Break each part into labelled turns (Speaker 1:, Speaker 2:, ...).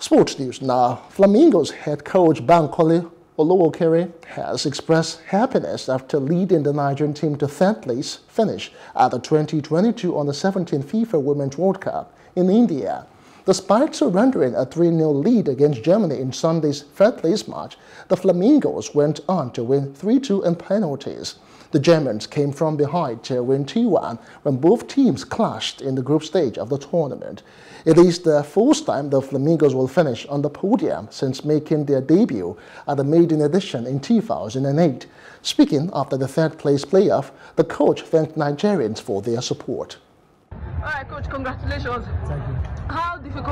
Speaker 1: Sports news now. Flamingos head coach Bankole Olowookere has expressed happiness after leading the Nigerian team to third place finish at the 2022 on the 17th FIFA Women's World Cup in India. Despite surrendering a 3-0 lead against Germany in Sunday's third-place match, the Flamingos went on to win 3-2 in penalties. The Germans came from behind to win 2-1 when both teams clashed in the group stage of the tournament. It is the first time the Flamingos will finish on the podium since making their debut at the maiden edition in 2008. Speaking after the third-place playoff, the coach thanked Nigerians for their support.
Speaker 2: All right, coach, congratulations.
Speaker 3: Thank you.
Speaker 2: How difficult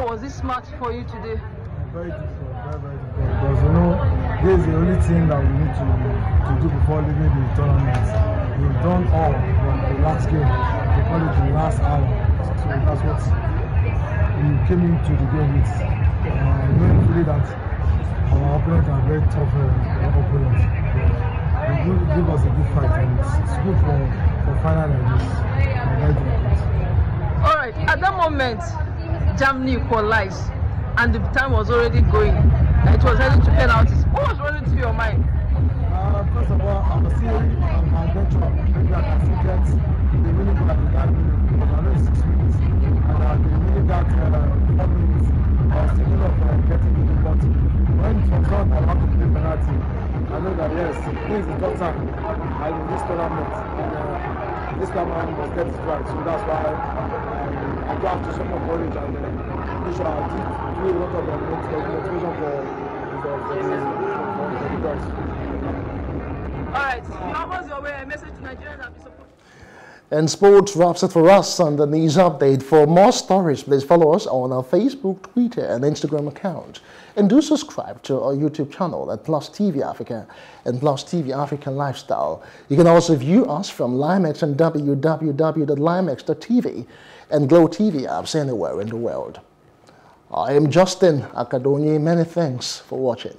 Speaker 2: was this match for you today?
Speaker 3: Very difficult, very, very difficult. Because you know, this is the only thing that we need to, to do before leaving the tournament. We've done all from the last game, we call it the last hour. So that's what we came into the game with. Uh, knowing fully that our opponents are very tough uh, opponents. They give, give us a good fight and it's, it's good for, for final like this.
Speaker 2: All right, at that moment, Germany equalized and the time was already going. It was heading to penalties. What was running through your mind?
Speaker 3: Uh, first of all, I'm still um, the I in this. And uh, this. So that's why um, I go after some and uh, sure I did do a lot of uh, motivation for, the, guys.
Speaker 2: All right, how was your way? A message to Nigerians.
Speaker 1: And sports wraps it for us on the news update. For more stories, please follow us on our Facebook, Twitter, and Instagram account. And do subscribe to our YouTube channel at Plus TV Africa and Plus TV African Lifestyle. You can also view us from Limex and www.limex.tv and Glow TV apps anywhere in the world. I am Justin Akadonyi. Many thanks for watching.